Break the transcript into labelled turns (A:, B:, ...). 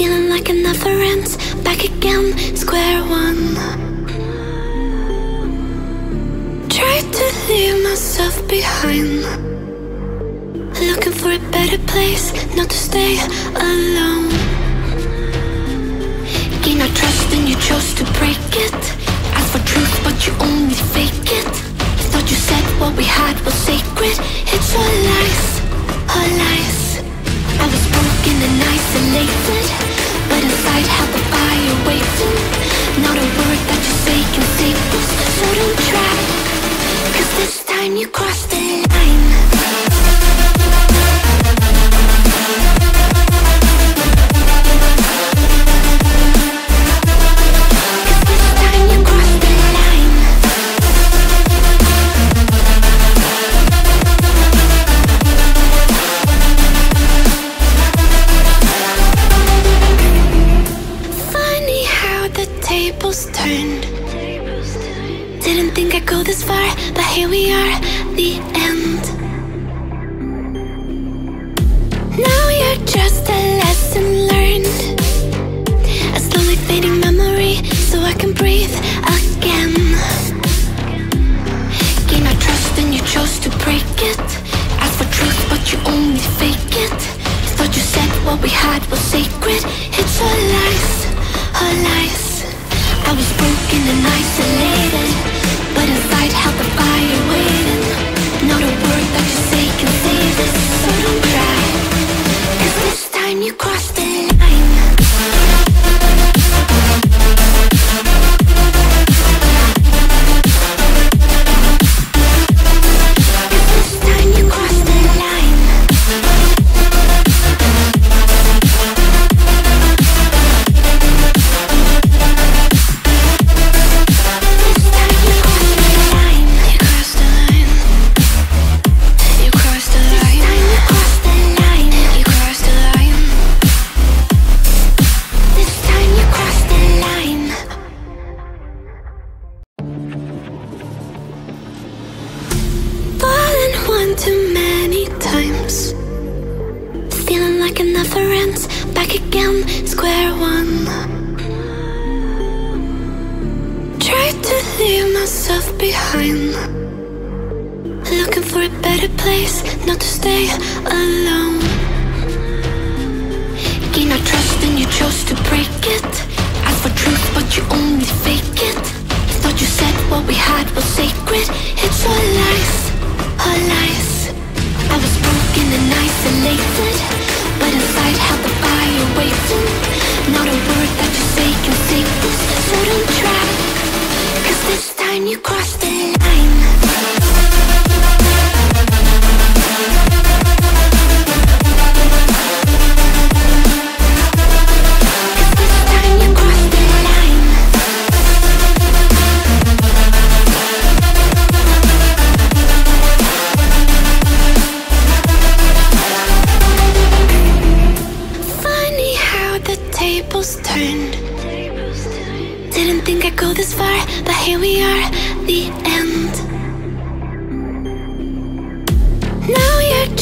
A: Feeling like it never. Back again, square one. Tried to leave myself behind. Looking for a better place, not to stay alone. Time you crossed the go this far, but here we are, the end. Now you're just a lesson learned. A slowly fading memory, so I can breathe again. Gain our trust and you chose to break it. Ask for truth, but you only fake it. Thought you said what we had was sacred. It's all lies, all lies. I was broken and isolated, time you cross the line. Too many times. Feeling like it never ends. Back again, square one. Tried to leave myself behind. Looking for a better place, not to stay alone. never go this far, but here we are, the end. Now you're just.